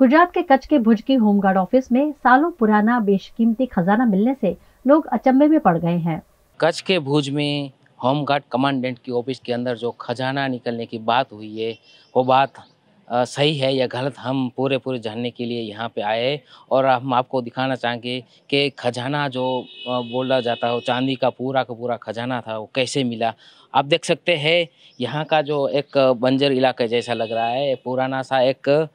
गुजरात के कच्छ के भुज की होमगार्ड ऑफ़िस में सालों पुराना बेशकीमती खजाना मिलने से लोग अचंभे में पड़ गए हैं। कच्छ के भुज में होमगार्ड कमांडेंट की ऑफ़िस के अंदर जो खजाना निकलने की बात हुई है वो बात आ, सही है या गलत हम पूरे पूरे जानने के लिए यहाँ पे आए और हम आपको दिखाना चाहेंगे कि खजाना जो बोला जाता है चांदी का पूरा का पूरा खजाना था वो कैसे मिला? आप देख सकते हैं यहाँ का जो एक बंजर इलाका जैसा लग रहा है पुराना सा एक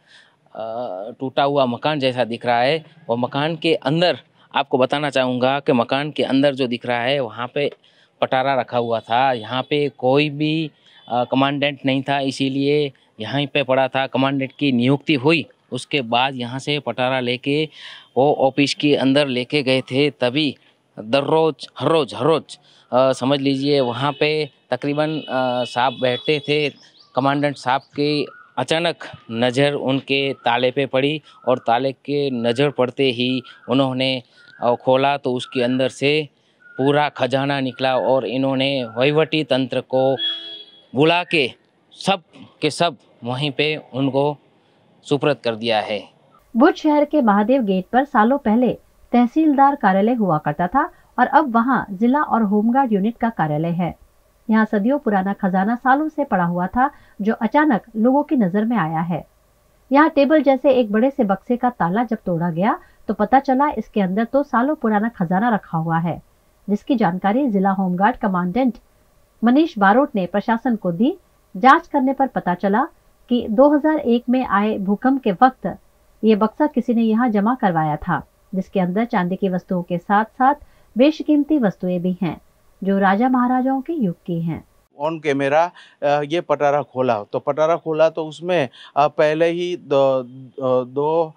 टूटा हुआ मकान जैसा दिख रहा है। वो मकान के अंदर, आपको बताना चाहूँगा कि मकान के अंदर जो दिख रहा है, वहाँ पे पटारा रखा हुआ था। यहाँ पे कोई भी कमांडेंट नहीं था, इसीलिए यहीं पे पड़ा था। कमांडेंट की नियुक्ति हुई, उसके बाद यहाँ से पटारा लेके, वो ऑफ़िस के अंदर लेके गए थे। तभी दर रोज हर रोज हर रोज समझ लीजिए, वहाँ पे तकरीबन साहब बैठते थे। कमांडेंट साहब की अचानक नज़र उनके ताले पे पड़ी और ताले के नज़र पड़ते ही उन्होंने खोला तो उसके अंदर से पूरा खजाना निकला और इन्होंने वहीवटी तंत्र को बुला के सब के सब वहीं पे उनको सुप्रत कर दिया है। भुज शहर के महादेव गेट पर सालों पहले तहसीलदार कार्यालय हुआ करता था और अब वहाँ जिला और होमगार्ड यूनिट का कार्यालय है। यहाँ सदियों पुराना खजाना सालों से पड़ा हुआ था, जो अचानक लोगों की नज़र में आया है। यहाँ टेबल जैसे एक बड़े से बक्से का ताला जब तोड़ा गया तो पता चला इसके अंदर तो सालों पुराना खजाना रखा हुआ है, जिसकी जानकारी जिला होमगार्ड कमांडेंट मनीष बारोट ने प्रशासन को दी। जाँच करने पर पता चला कि 2001 में आए भूकंप के वक्त ये बक्सा किसी ने यहाँ जमा करवाया था, जिसके अंदर चांदी की वस्तुओं के साथ साथ बेशकीमती वस्तुएँ भी हैं। जो राजा महाराजाओं के युग की हैं। ऑन कैमरा ये पटारा खोला। तो पटारा खोला तो उसमें पहले ही दो, दो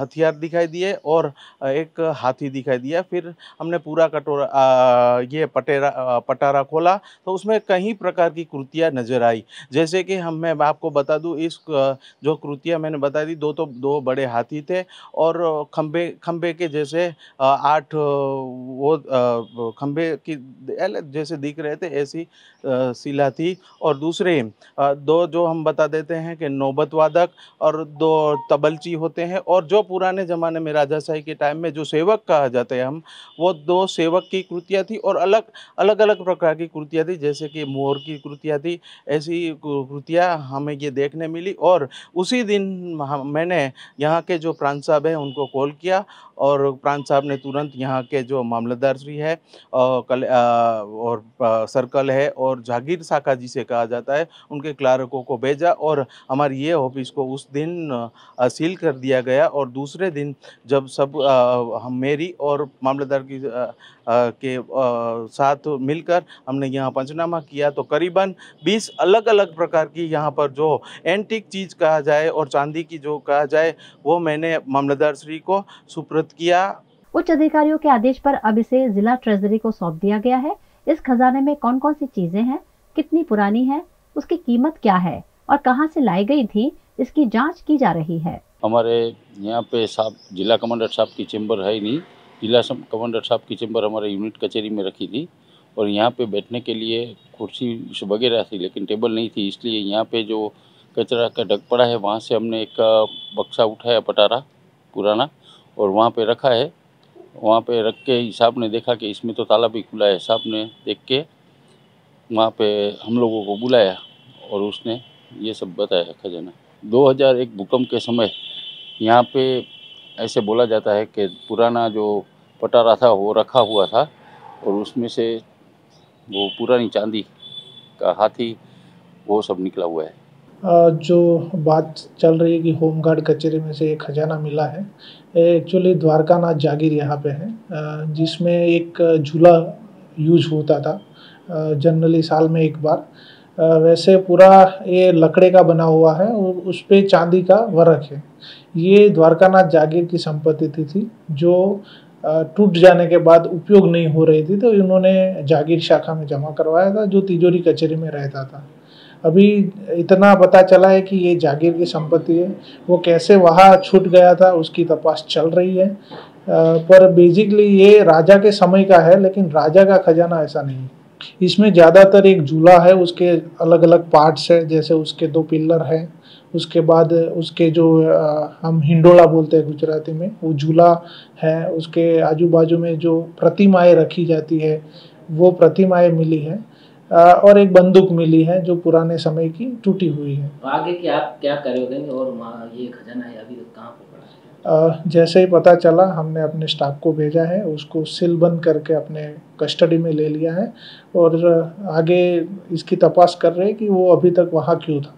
हथियार दिखाई दिए और एक हाथी दिखाई दिया। फिर हमने पूरा कटोरा ये पटेरा पटारा खोला। तो उसमें कई प्रकार की कृतियाँ नज़र आई। जैसे कि हम मैं आपको बता दूँ इस जो कृतियाँ मैंने बता दी दो तो दो बड़े हाथी थे और खंभे खंभे के जैसे आठ वो खंभे की जैसे दिख रहे थे ऐसी शिला थी और दूसरे दो जो हम बता देते हैं कि नौबत वादक और दो तबलची होते हैं और जो पुराने ज़माने में राजाशाही के टाइम में जो सेवक कहा जाते हैं हम वो दो सेवक की कृतियाँ थी और अलग अलग अलग प्रकार की कृतियाँ थी जैसे कि मोर की कृतियाँ थी ऐसी कृतियाँ हमें ये देखने मिली और उसी दिन मैंने यहाँ के जो प्रांत साहब हैं उनको कॉल किया और प्रांत साहब ने तुरंत यहाँ के जो मामलतदार श्री है और, कल, और सर्कल है और जागीर शाखा जिसे कहा जाता है। उनके क्लार्कों को भेजा और हमारी ये ऑफ़िस को उस दिन सील कर दिया गया और दूसरे दिन जब सब हम मेरी और मामलेदार की के साथ मिलकर हमने यहाँ पंचनामा किया तो करीबन 20 अलग अलग प्रकार की यहाँ पर जो एंटिक चीज़ कहा जाए और चांदी की जो कहा जाए वो मैंने मामलेदार श्री को सुप्रत किया। उच्च अधिकारियों के आदेश पर अब इसे जिला ट्रेजरी को सौंप दिया गया है। इस खजाने में कौन कौन सी चीज़ें हैं? कितनी पुरानी है? उसकी कीमत क्या है? और कहाँ से लाई गई थी? इसकी जाँच की जा रही है। हमारे यहाँ पे साहब, जिला कमांडर साहब की चेंबर है ही नहीं। जिला कमांडर साहब की चेंबर हमारे यूनिट कचहरी में रखी थी। और यहाँ पे बैठने के लिए कुर्सी वगैरह थी, लेकिन टेबल नहीं थी। इसलिए यहाँ पे जो कचरा का डग पड़ा है, वहाँ से हमने एक बक्सा उठाया, पटारा, पुराना, और वहाँ पे रखा है। वहाँ पे रख के साहब ने देखा कि इसमें तो ताला भी खुला है। साहब ने देख के वहाँ पे हम लोगों को बुलाया और उसने ये सब बताया खजाना। 2001 भूकंप के समय यहाँ पे ऐसे बोला जाता है कि पुराना जो पटारा था, वो रखा हुआ था और उसमें से वो पुरानी चांदी का हाथी वो सब निकला हुआ है। जो बात चल रही है कि होमगार्ड कचहरी में से एक खजाना मिला है। एक्चुअली द्वारका नाथ जागीर यहाँ पे है। जिसमें एक झूला यूज़ होता था जनरली साल में एक बार। वैसे पूरा ये लकड़े का बना हुआ है और उस पर चांदी का वर्क है। ये द्वारकानाथ जागीर की संपत्ति थी जो टूट जाने के बाद उपयोग नहीं हो रही थी तो इन्होंने जागीर शाखा में जमा करवाया था, जो तिजोरी कचहरी में रहता था। अभी इतना पता चला है कि ये जागीर की संपत्ति है। वो कैसे वहाँ छूट गया था, उसकी तपास चल रही है। पर बेसिकली ये राजा के समय का है, लेकिन राजा का खजाना ऐसा नहीं इसमें ज़्यादातर एक झूला है, उसके अलग अलग पार्ट्स है, जैसे उसके दो पिल्लर है, उसके बाद उसके जो हम हिंडोला बोलते हैं गुजराती में, वो झूला है, उसके आजू बाजू में जो प्रतिमाएँ रखी जाती है, वो प्रतिमाएँ मिली है। और एक बंदूक मिली है जो पुराने समय की टूटी हुई है। तो आगे की आप क्या करोगे और वहाँ ये खजाना है अभी कहाँ पर जैसे ही पता चला हमने अपने स्टाफ को भेजा है उसको सिल बंद करके अपने कस्टडी में ले लिया है और आगे इसकी तपास कर रहे हैं कि वो अभी तक वहाँ क्यों था।